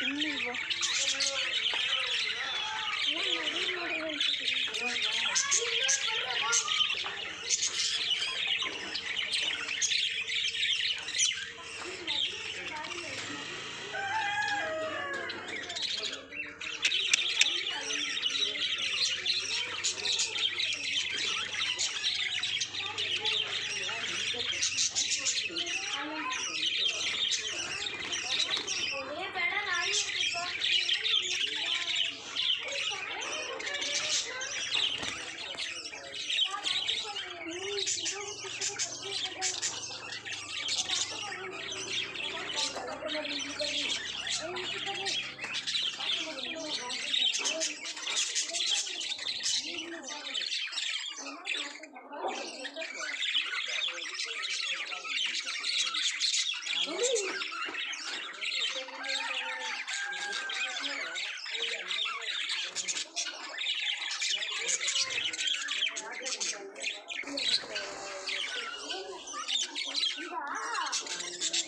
en 不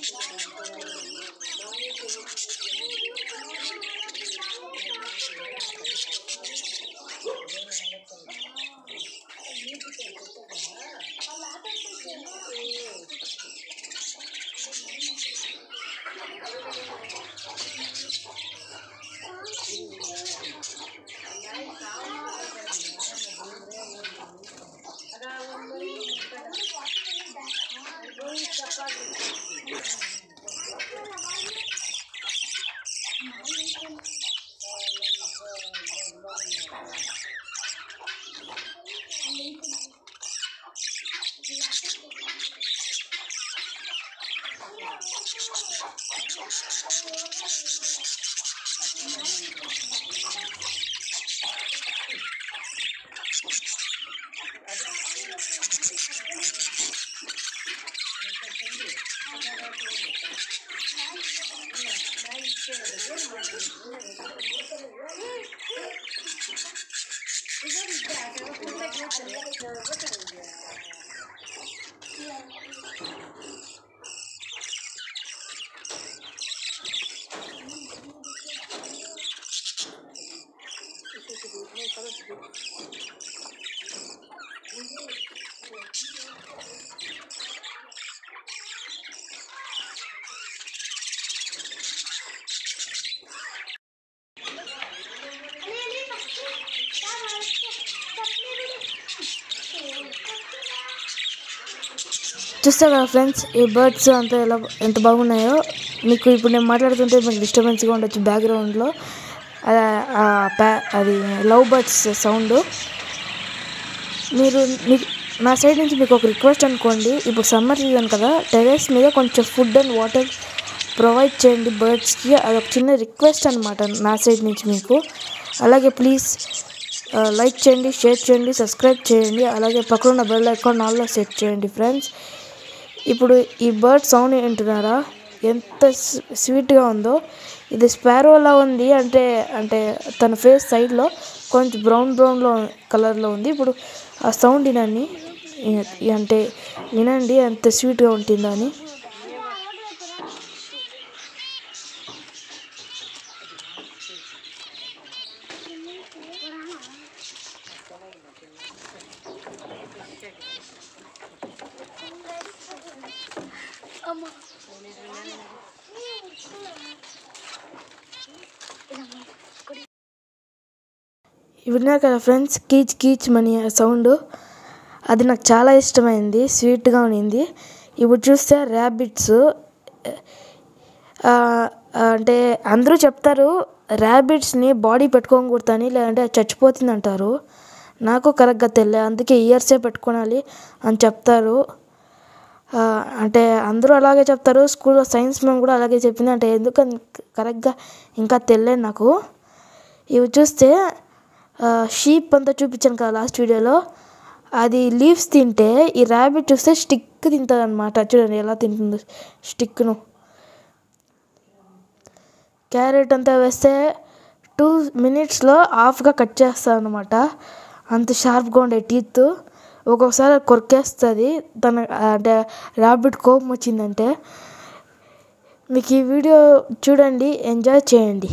Thank you. చూస్తారు కదా friends ఈ బర్డ్స్ అంతా ఎలా ఎంత బాగున్నాయో? మీకు ఇప్పుడు నేను మాట్లాడుతుంటే మీకు డిస్టర్బెన్స్గా ఉండొచ్చు బ్యాక్గ్రౌండ్లో అది లవ్ బర్డ్స్ సౌండ్. మీరు నా సైడ్ నుంచి మీకు ఒక రిక్వెస్ట్ అనుకోండి. ఇప్పుడు సమ్మర్ సీజన్ కదా టెరెస్ మీద కొంచెం ఫుడ్ అండ్ వాటర్ ప్రొవైడ్ చేయండి బర్డ్స్కి అదొక చిన్న రిక్వెస్ట్ అనమాట నా సైడ్ నుంచి మీకు. అలాగే ప్లీజ్ లైక్ చేయండి షేర్ చేయండి సబ్స్క్రైబ్ చేయండి. అలాగే పక్కన బెల్ ఐకాన్ ఆల్లో సెట్ చేయండి ఫ్రెండ్స్. ఇప్పుడు ఈ బర్డ్ సౌండ్ వింటున్నారా? ఎంత స్వీట్గా ఉందో. ఇది స్పారోలా ఉంది అంటే అంటే తన ఫేస్ సైడ్లో కొంచెం బ్రౌన్ బ్రౌన్లో కలర్లో ఉంది. ఇప్పుడు ఆ సౌండ్ వినండి. అంటే వినండి ఎంత స్వీట్గా ఉంటుందో అని విన్నారు కదా ఫ్రెండ్స్ కీచ్ కీచ్ మనీ సౌండ్ అది నాకు చాలా ఇష్టమైంది స్వీట్గా ఉన్నింది. ఇప్పుడు చూస్తే ర్యాబిట్స్ అంటే అందరూ చెప్తారు ర్యాబిట్స్ని బాడీ పెట్టుకోకూడదని లేదంటే అది చచ్చిపోతుంది అంటారు నాకు కరెక్ట్గా తెలియదు అందుకే ఇయర్సే పెట్టుకోనాలి అని చెప్తారు. అంటే అందరూ అలాగే చెప్తారు స్కూల్లో సైన్స్ మ్యామ్ కూడా అలాగే చెప్పింది. అంటే ఎందుకని కరెక్ట్గా ఇంకా తెలియదు నాకు. ఇవి చూస్తే షీప్ అంతా చూపించాను కదా లాస్ట్ వీడియోలో అది లీవ్స్ తింటే ఈ ర్యాబిట్ చూస్తే స్టిక్ తింటుంది అనమాట చూడండి ఎలా తింటుందో. స్టిక్ను క్యారెట్ అంతా వేస్తే టూ మినిట్స్లో హాఫ్గా కట్ చేస్తాను అనమాట అంత షార్ప్గా ఉండే టీత్ ఒక్కొక్కసారి కొరికేస్తుంది. తన అంటే ర్యాబిట్ కోపం వచ్చిందంటే. మీకు ఈ వీడియో చూడండి ఎంజాయ్ చేయండి.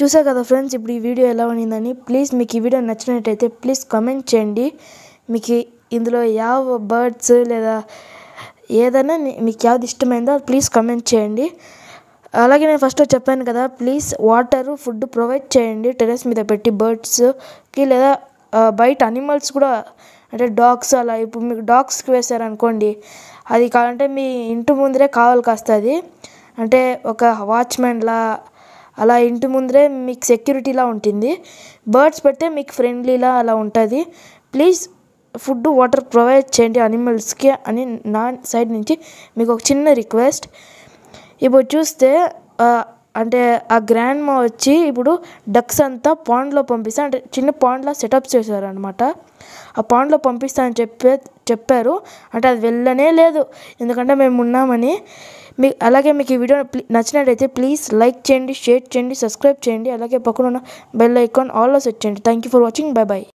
చూసా కదా ఫ్రెండ్స్ ఇప్పుడు ఈ వీడియో ఎలా ఉన్నిందని ప్లీజ్ మీకు ఈ వీడియో నచ్చినట్టయితే ప్లీజ్ కమెంట్ చేయండి. మీకు ఇందులో యావ బర్డ్స్ లేదా ఏదైనా మీకు యావది ఇష్టమైందో అది ప్లీజ్ కమెంట్ చేయండి. అలాగే నేను ఫస్ట్ చెప్పాను కదా ప్లీజ్ వాటర్ ఫుడ్ ప్రొవైడ్ చేయండి. టెరెస్ మీద పెట్టి బర్డ్స్కి లేదా బయట అనిమల్స్ కూడా అంటే డాగ్స్ అలా ఇప్పుడు మీకు డాగ్స్కి వేశారనుకోండి అది కావాలంటే మీ ఇంటి ముందరే కావాలి కాస్తుంది. అంటే ఒక వాచ్మెన్లా అలా ఇంటి ముందరే మీకు సెక్యూరిటీలా ఉంటుంది. బర్డ్స్ పెడితే మీకు ఫ్రెండ్లీలా అలా ఉంటుంది. ప్లీజ్ ఫుడ్ వాటర్ ప్రొవైడ్ చేయండి అనిమల్స్కి అని నా సైడ్ నుంచి మీకు ఒక చిన్న రిక్వెస్ట్ ఇప్పుడు చూస్తే అంటే ఆ గ్రాండ్ మా వచ్చి ఇప్పుడు డక్స్ అంతా పాండ్లో పంపిస్తా అంటే చిన్న పాండ్లో సెటప్ చేశారనమాట ఆ పాండ్లో పంపిస్తా అని చెప్పే చెప్పారు. అంటే అది వెళ్ళనే లేదు. ఎందుకంటే మేము ఉన్నామని. మీ అలాగే మీకు ఈ వీడియో ప్లీ- నచ్చినట్టయితే ప్లీజ్ లైక్ చేయండి షేర్ చేయండి సబ్స్క్రైబ్ చేయండి. అలాగే పక్కన ఉన్న బెల్ ఐకాన్ ఆల్లో సెట్ చేయండి. Thank you for watching bye bye